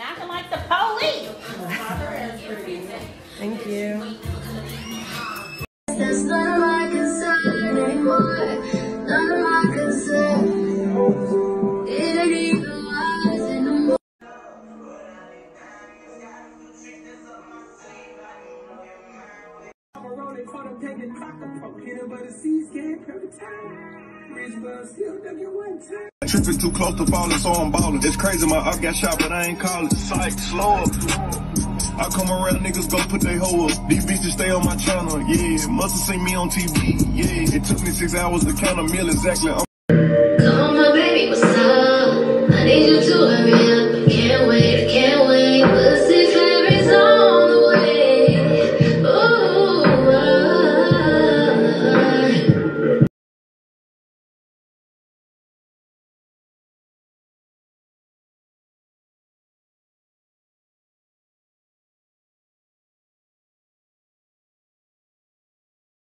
Knocking like the police. Thank you. I'm a rolling quarter taking poke. Hit him by the C scan every time. Tripping too close to falling, so I'm ballin'. It's crazy, my up got shot, but I ain't callin'. Psych, slow up. I come around, niggas go put they hoe up. These bitches stay on my channel, yeah. Must've seen me on TV, yeah. It took me six hours to count a meal exactly. I'm